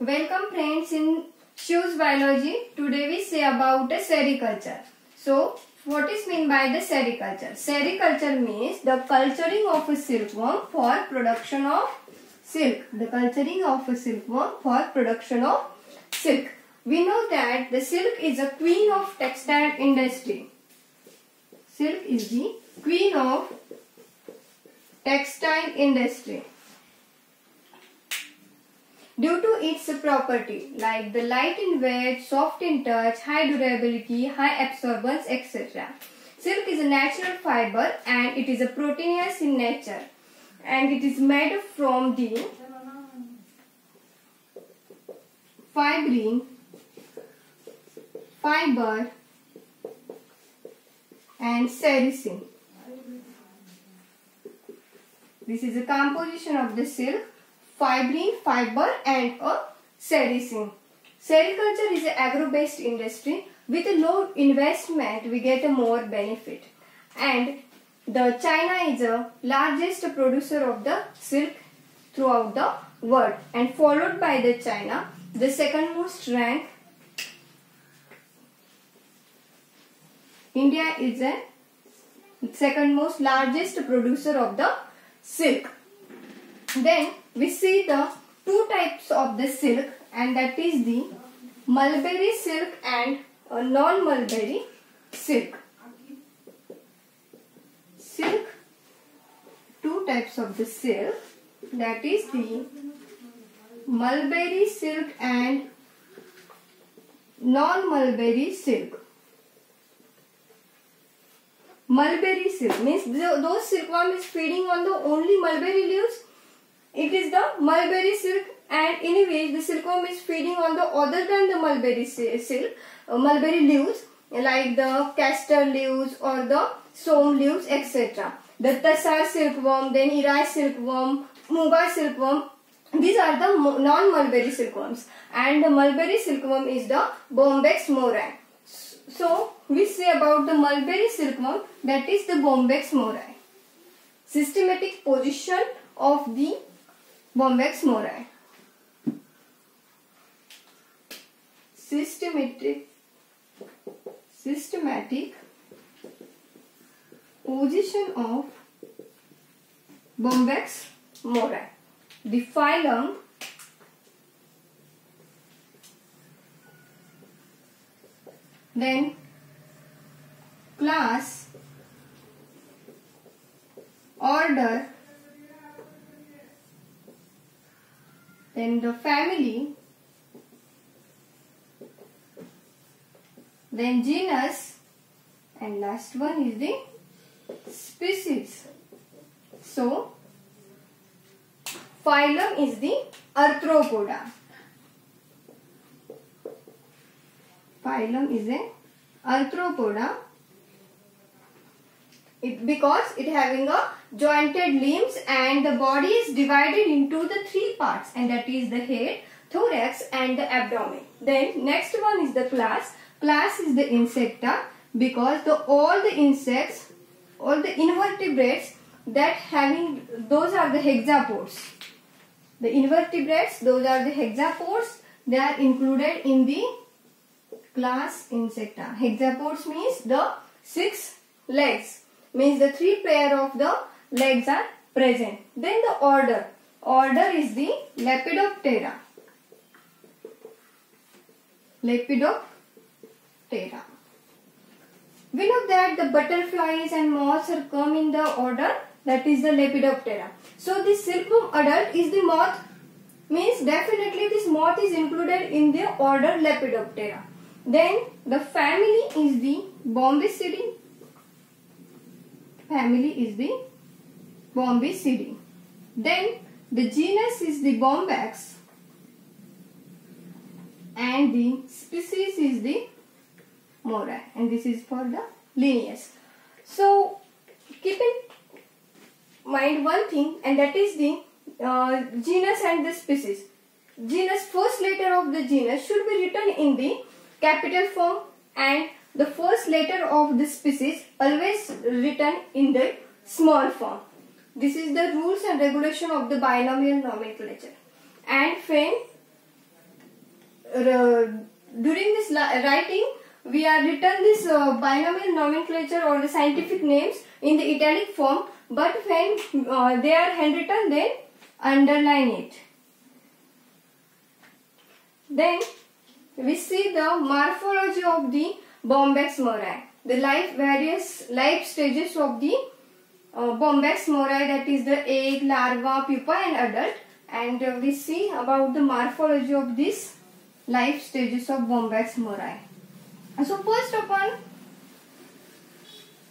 Welcome friends in Shiv's Biology. Today we say about the sericulture. So what is mean by the sericulture? Sericulture means the culturing of a silkworm for production of silk. The culturing of a silkworm for production of silk. We know that the silk is a queen of textile industry. Silk is the queen of textile industry due to its property like the light in weight, soft in touch, high durability, high absorbance, etc. Silk is a natural fiber and it is a proteinous in nature and it is made from the fibroin fiber and sericin. This is a composition of the silk fibroin, fiber and a sericin. Sericulture is an agro-based industry. With a low investment, we get a more benefit. And the China is the largest producer of the silk throughout the world and followed by the China, the second most rank. India is the second most largest producer of the silk. Then we see the two types of the silk and that is the mulberry silk and non-mulberry silk. Silk, two types of the silk that is the mulberry silk and non-mulberry silk. Mulberry silk means those silkworm is feeding on the only mulberry leaves mulberry silk and anyway the silkworm is feeding on the other than the mulberry silk, uh, mulberry leaves like the castor leaves or the som leaves etc. The tassar silkworm, then Eri silkworm, Muga silkworm these are the non-mulberry silkworms and the mulberry silkworm is the Bombyx mori. So we say about the mulberry silkworm that is the Bombyx mori. Systematic position of the Bombyx mori systematic systematic position of Bombyx mori the phylum then class order then the family, then genus and last one is the species. So, phylum is the Arthropoda. Phylum is a Arthropoda it, because it having a jointed limbs and the body is divided into the three parts and that is the head, thorax and the abdomen. Then next one is the class. Class is the insecta because the all the insects, all the invertebrates that having those are the hexapods. The invertebrates those are the hexapods they are included in the class insecta. Hexapods means the six legs means the three pair of the legs are present. Then the order. Order is the Lepidoptera. Lepidoptera. We know that the butterflies and moths are come in the order that is the Lepidoptera. So this silkworm adult is the moth means definitely this moth is included in the order Lepidoptera. Then the family is the Bombycidae family is the Bombycidae. Then the genus is the Bombyx and the species is the Mora and this is for the lineage. So keep in mind one thing and that is the uh, genus and the species. Genus first letter of the genus should be written in the capital form and the first letter of the species always written in the small form. This is the rules and regulation of the binomial nomenclature. And when uh, during this writing we are written this uh, binomial nomenclature or the scientific names in the italic form but when uh, they are handwritten then underline it. Then we see the morphology of the Bombyx mori. The life various life stages of the uh, Bombyx mori that is the egg, larva, pupa and adult and uh, we see about the morphology of this life stages of Bombyx mori. So first of all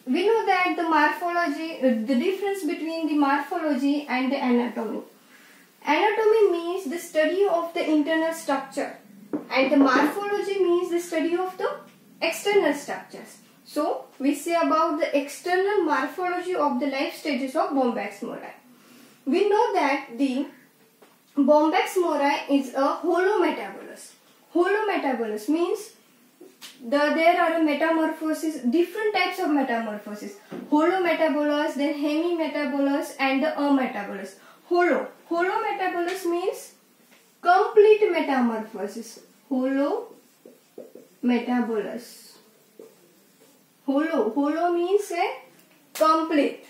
we know that the morphology, uh, the difference between the morphology and the anatomy. Anatomy means the study of the internal structure and the morphology means the study of the external structures. So, we say about the external morphology of the life stages of Bombyx mori. We know that the Bombyx mori is a holometabolous. Holometabolous means the, there are metamorphosis, different types of metamorphosis. Holometabolous, then hemimetabolous and the ametabolous. Holo. Holometabolous means complete metamorphosis. Holometabolous. Holo. Holo means a complete.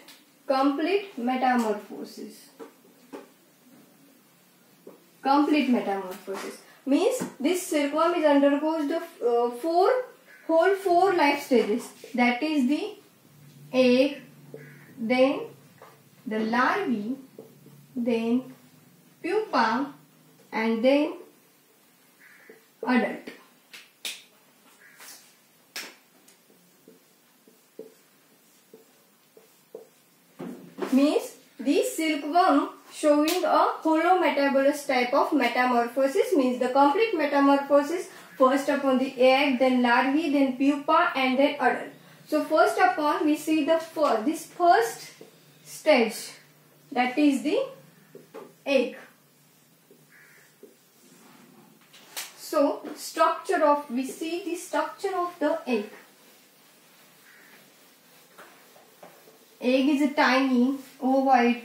Complete metamorphosis. Complete metamorphosis means this silkworm is undergoes the uh, four whole four life stages that is the egg then the larvae then pupa and then adult means this silkworm showing a holometabolous type of metamorphosis means the complete metamorphosis first upon the egg then larvae then pupa and then adult. So first upon we see the first, this first stage that is the egg. So structure of we see the structure of the egg. Egg is a tiny ovoid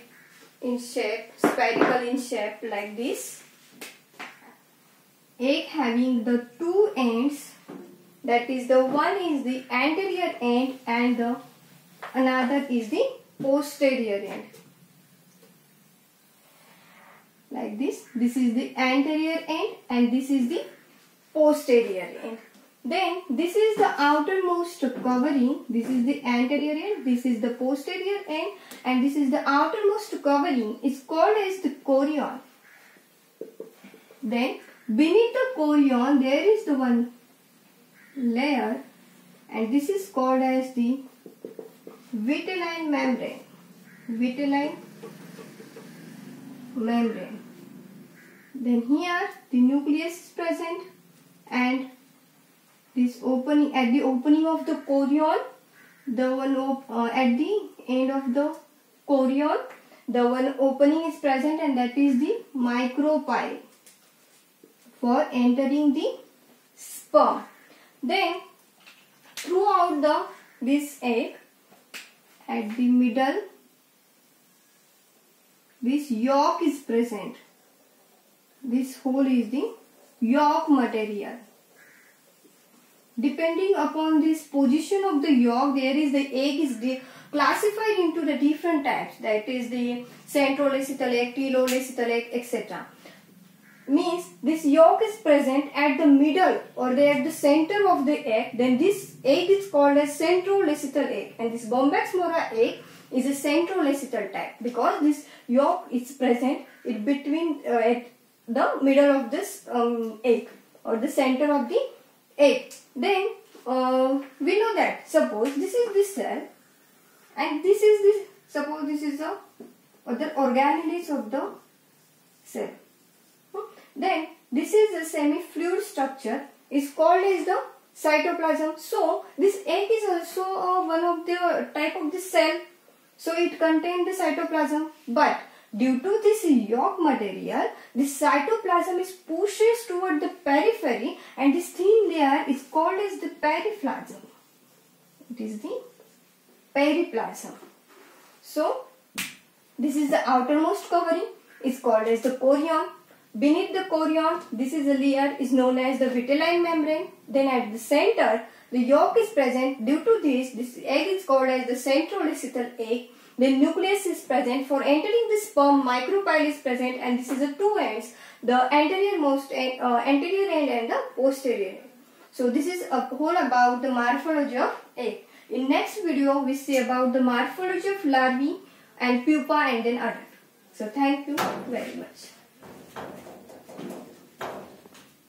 in shape, spherical in shape like this. Egg having the two ends that is the one is the anterior end and the another is the posterior end. Like this. This is the anterior end and this is the posterior end. Then this is the outermost covering. This is the anterior end. This is the posterior end. And this is the outermost covering. It's called as the chorion. Then beneath the chorion there is the one layer and this is called as the vitelline membrane. Vitelline membrane. Then here the nucleus is present and this opening at the opening of the chorion the one uh, at the end of the chorion the one opening is present and that is the micropyle for entering the sperm. Then throughout the this egg at the middle this yolk is present. This hole is the yolk material depending upon this position of the yolk there is the egg is classified into the different types. That is the centrolecithal egg, telolecithal egg etc. Means this yolk is present at the middle or at the center of the egg. Then this egg is called as centrolecithal egg. And this Bombyx mora egg is a centrolecithal type. Because this yolk is present in between uh, at the middle of this um, egg or the center of the egg. Then uh, we know that suppose this is this cell and this is this suppose this is the other organelles of the cell. Hmm? Then this is a semi-fluid structure is called as the cytoplasm. So this egg is also uh, one of the type of the cell. So it contains the cytoplasm but Due to this yolk material, the cytoplasm is pushes toward the periphery and this thin layer is called as the periplasm. It is the periplasm. So, this is the outermost covering is called as the chorion. Beneath the chorion, this is a layer is known as the vitelline membrane. Then at the center, the yolk is present. Due to this, this egg is called as the centrolecithal egg. The nucleus is present. For entering the sperm, micropyle is present and this is the two ends, the anterior most end, uh, anterior end and the posterior end. So this is a whole about the morphology of egg. In next video, we see about the morphology of larvae and pupa and then adult. So thank you very much.